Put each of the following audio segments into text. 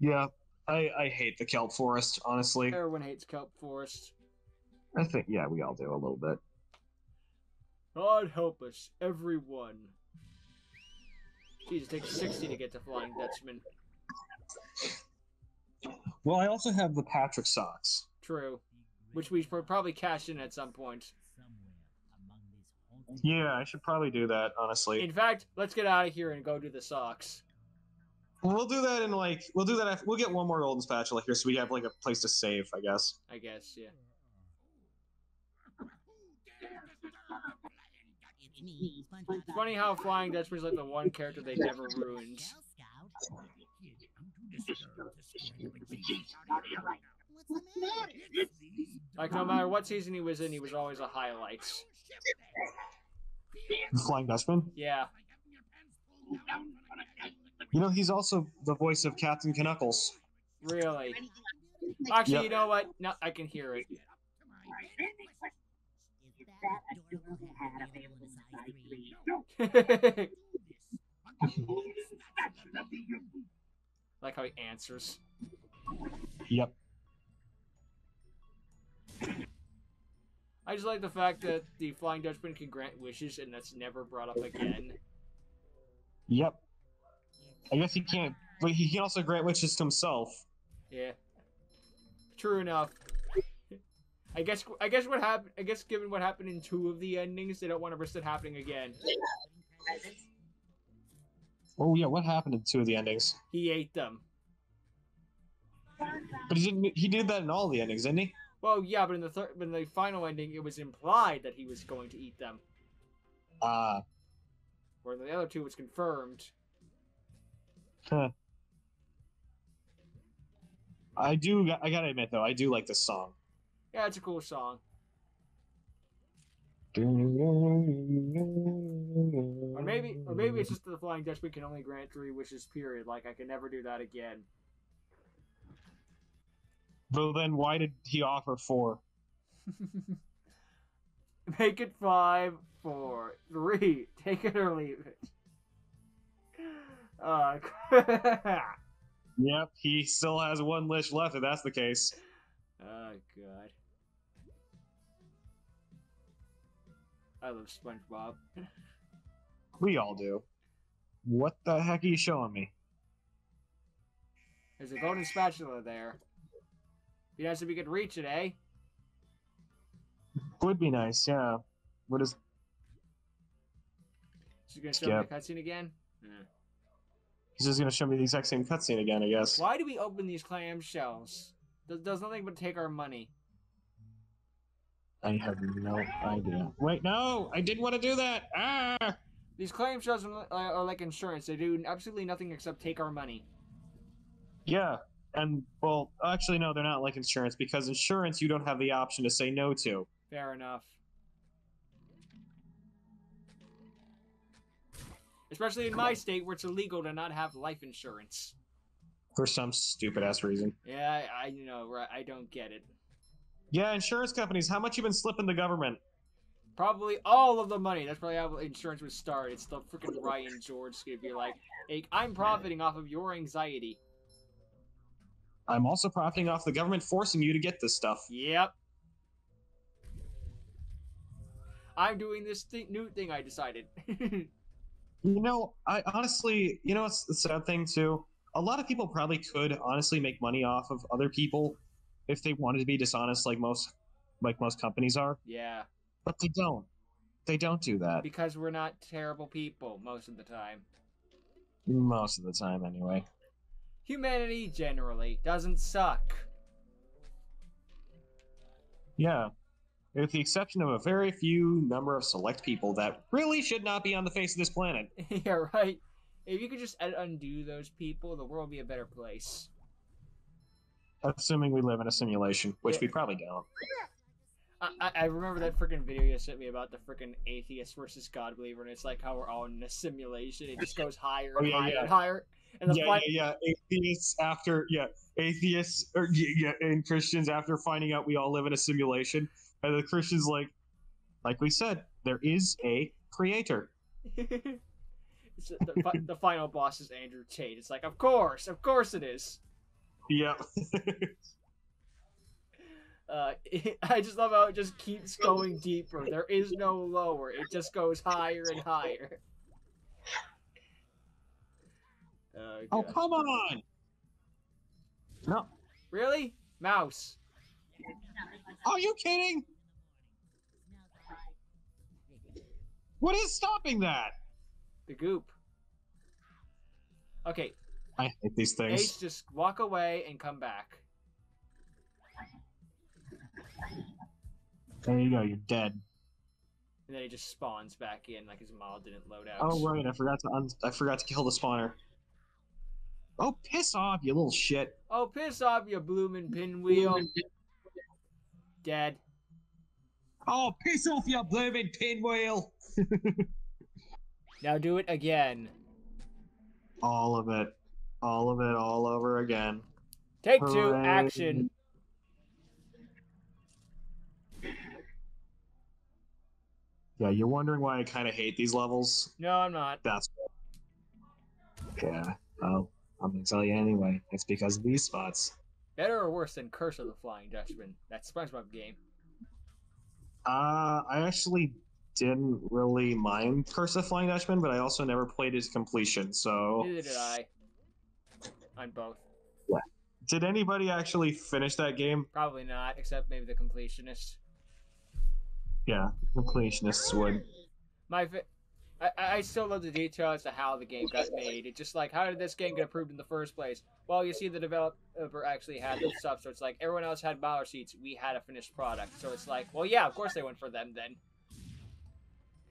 Yeah, I I hate the kelp forest. Honestly, Everyone hates kelp forest. I think yeah, we all do a little bit. God help us, everyone. Jesus, it takes 60 to get to Flying Dutchman. Well, I also have the Patrick socks. True. Which we should probably cash in at some point. Yeah, I should probably do that. Honestly, In fact, let's get out of here and go do the socks. We'll do that in like we'll do that. After, we'll get one more golden spatula here, so we have like a place to save. I guess. I guess, yeah. It's funny how Flying Dutchman's like the one character they never ruined. Like, no matter what season he was in, he was always a highlight. Flying Dutchman. Yeah. You know, he's also the voice of Captain Knuckles. Really? Actually, Yep. you know what? No, I can hear it. like how he answers. Yep. I just like the fact that the Flying Dutchman can grant wishes and that's never brought up again. Yep. I guess he can't, but he can also grant wishes to himself. Yeah. True enough. I guess I guess what happened I guess given what happened in two of the endings, they don't want to risk it happening again. Oh yeah, what happened in two of the endings? He ate them. But he didn't. He did that in all the endings, didn't he? Well, yeah, but in the third, in the final ending, it was implied that he was going to eat them. Ah, Where the other two was confirmed. Huh. I do. I gotta admit though, I do like this song. Yeah, it's a cool song. Or Or maybe, or maybe it's just the Flying Dutchman can only grant three wishes. Period. Like I can never do that again. Well, then why did he offer four? Make it five, four, three. Take it or leave it. Uh, Yep, he still has one wish left. If that's the case. oh god. I love SpongeBob. We all do. What the heck are you showing me? There's a golden spatula there. Be nice if we could reach it, eh? Would be nice, yeah. What is? She's gonna show me the cutscene again. Eh. He's just gonna show me the exact same cutscene again, I guess. Why do we open these clam shells? Does, does nothing but take our money. I have no idea. Wait, no! I didn't want to do that! Ah! These clam shells are, are like insurance. They do absolutely nothing except take our money. Yeah, and, well, actually, no, they're not like insurance, because insurance you don't have the option to say no to. Fair enough. Especially in my state where it's illegal to not have life insurance. For some stupid ass reason. Yeah, I, I you know, right, I don't get it. Yeah, insurance companies, how much you been slipping the government? Probably all of the money. That's probably how insurance would start. It's the freaking Ryan George gonna be like, hey, I'm profiting off of your anxiety. I'm also profiting off the government forcing you to get this stuff. Yep. I'm doing this th- new thing I decided. You know, I honestly, you know, it's the sad thing too. A lot of people probably could honestly make money off of other people if they wanted to be dishonest, like most, like most companies are. yeah, But they don't. They don't do that because we're not terrible people most of the time. most of the time, anyway. Humanity generally doesn't suck. Yeah, with the exception of a very few number of select people that really should not be on the face of this planet. yeah, right. If you could just un- undo those people, the world would be a better place. Assuming we live in a simulation, which Yeah. we probably don't. I, I, remember that freaking video you sent me about the freaking atheist versus God believer, and it's like how we're all in a simulation. It just goes higher and Oh, yeah, higher yeah. and higher. And the yeah, yeah, yeah. Atheists after, yeah, atheists or yeah, and Christians after finding out we all live in a simulation, and the Christians like, like we said, there is a creator. The, the, the final boss is Andrew Tate. It's like, of course, of course it is. Yep. Uh, I just love how it just keeps going deeper. There is no lower. It just goes higher and higher. Oh, oh come on! No. Really? Mouse. Are you kidding? What is stopping that? The goop. Okay, I hate these things. Ace, just walk away and come back. There you go. You're dead. And then he just spawns back in like his model didn't load out. Oh right, I forgot to un- I forgot to kill the spawner. Oh, piss off, you little shit! Oh, piss off, you bloomin' pinwheel. Dead. Oh, piss off, you blooming pinwheel! Now do it again. All of it, all of it, all over again. Take two, action. Yeah, you're wondering why I kind of hate these levels. No, I'm not. That's yeah. Oh, I'm gonna tell you anyway. It's because of these spots. Better or worse than Curse of the Flying Dutchman? That SpongeBob game. Uh, I actually didn't really mind Curse of Flying Dutchman, but I also never played his completion. So, Neither did I. On both. did anybody actually finish that game? Probably not, except maybe the completionist. Yeah, completionists would. My fa- I, I still love the detail as to how the game got made. It's just like, how did this game get approved in the first place? Well, you see, the developer actually had the stuff, so it's like everyone else had model sheets. we had a finished product. So it's like, well, yeah, of course they went for them then.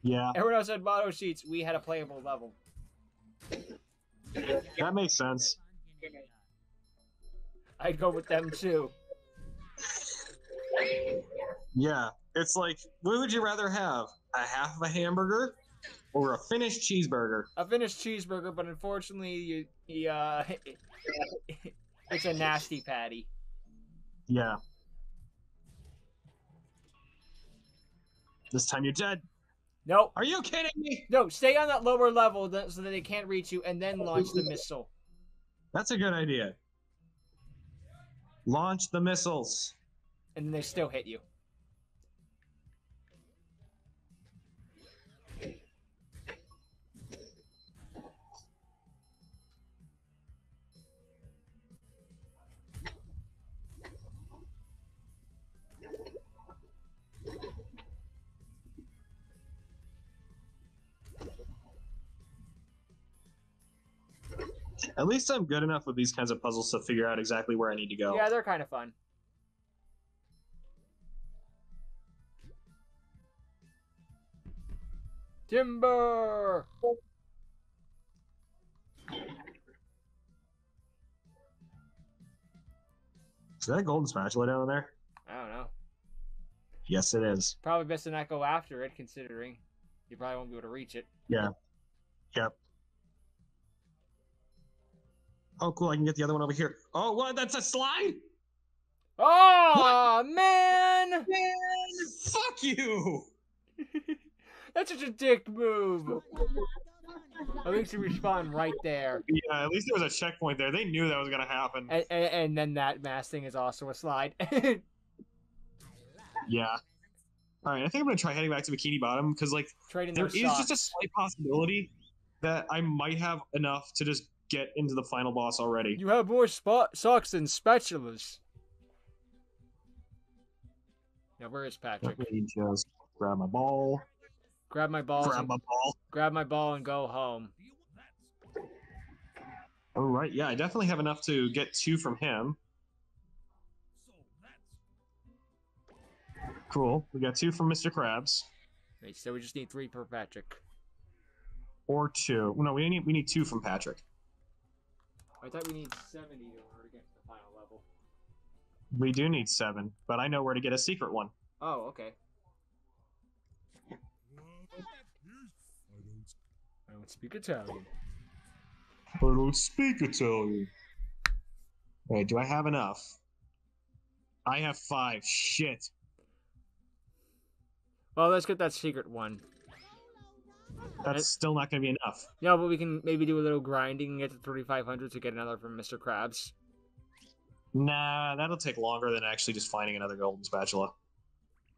Yeah, Everyone else had model sheets, we had a playable level. that makes sense. I'd go with them too. Yeah, it's like, what would you rather have? A half of a hamburger or a finished cheeseburger? A finished cheeseburger, but unfortunately, you, you uh, it's a nasty patty. Yeah. This time you're dead. Nope. Are you kidding me? No, stay on that lower level so that they can't reach you, and then launch the missile. That's a good idea. Launch the missiles. And then they still hit you. At least I'm good enough with these kinds of puzzles to figure out exactly where I need to go. Yeah, they're kind of fun. Timber! Is that a golden spatula down there? I don't know. Yes, it is. Probably best to not go after it, considering you probably won't be able to reach it. Yeah. Yep. Oh, cool. I can get the other one over here. Oh, what? That's a slide? Oh, man! Man, fuck you! That's such a dick move. At least you respawn right there. Yeah, at least there was a checkpoint there. They knew that was gonna happen. And, and, and then that mass thing is also a slide. Yeah. All right, I think I'm gonna try heading back to Bikini Bottom because, like, Trading there those is socks. just a slight possibility that I might have enough to just get into the final boss already. You have more spot socks than spatulas. Now where is Patrick? Let me just grab my ball. Grab my balls. Grab my ball. grab my ball and go home. All right, yeah, I definitely have enough to get two from him. Cool. We got two from Mr. Krabs, Wait, so we just need three per Patrick. or two. No, we need we need two from Patrick. I thought we need seventy in order to get to the final level. We do need seven, but I know where to get a secret one. Oh, okay. I don't speak Italian. I don't speak Italian. Wait, do I have enough? I have five. Shit. Well, let's get that secret one. That's still not going to be enough. No, but we can maybe do a little grinding and get to 3,500 to get another from Mr. Krabs. Nah, that'll take longer than actually just finding another golden spatula.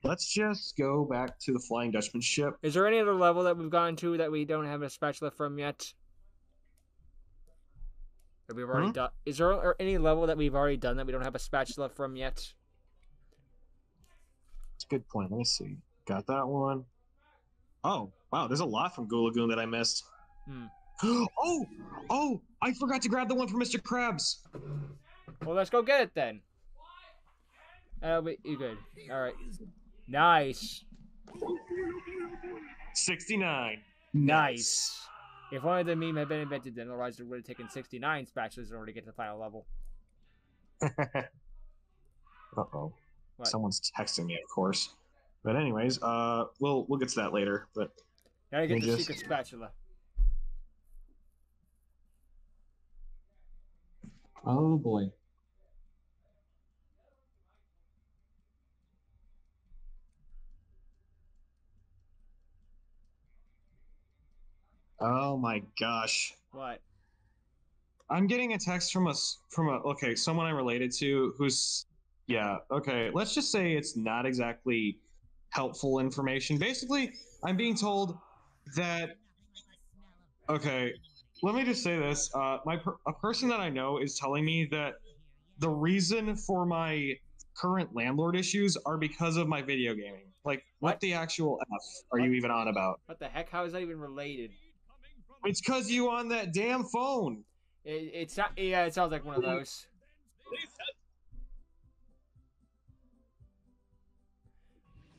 Let's just go back to the Flying Dutchman ship. Is there any other level that we've gone to that we don't have a spatula from yet? Or we've already Hmm? done. Is there any level that we've already done that we don't have a spatula from yet? It's a good point. Let me see. Got that one. Oh, wow. There's a lot from Goo Lagoon that I missed. Hmm. oh, oh, I forgot to grab the one for Mr. Krabs. Well, let's go get it then. That'll be you good. All right. Nice. 69. Nice. If only the meme had been invented, then otherwise it would have taken 69 spatulas in order to get to the final level. uh oh. What? Someone's texting me, of course. But anyways, uh, we'll we'll get to that later. But Gotta get the just- secret spatula. oh boy. Oh my gosh. What? I'm getting a text from us from a okay, someone I'm related to who's yeah, okay. Let's just say it's not exactly helpful information. Basically, I'm being told that okay, let me just say this. Uh my per- a person that I know is telling me that the reason for my current landlord issues are because of my video gaming. Like what, What? the actual f are you even on about? What the heck? How is that even related? It's cuz you on that damn phone. It, it's not. Yeah, it sounds like one of those.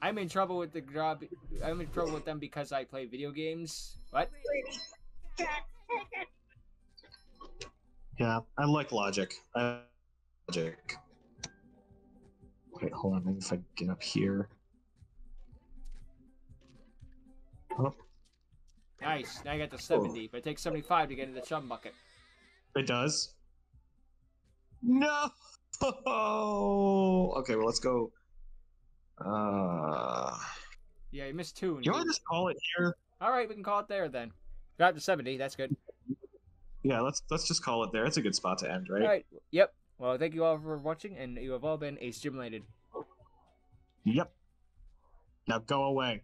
I'm in trouble with the job. I'm in trouble with them because I play video games. What? Yeah, I like logic. I logic. Wait, hold on. Maybe if I get up here. Oh, Nice. Now I got to 70, but it takes 75 to get into the chum bucket. it does. No. Okay, well let's go. Uh, Yeah, you missed two. you want to just call it here? All right, we can call it there then. Got to 70. That's good. Yeah, let's let's just call it there. It's a good spot to end, right? All right. Yep. Well, thank you all for watching, and you have all been a stimulated. Yep. Now go away.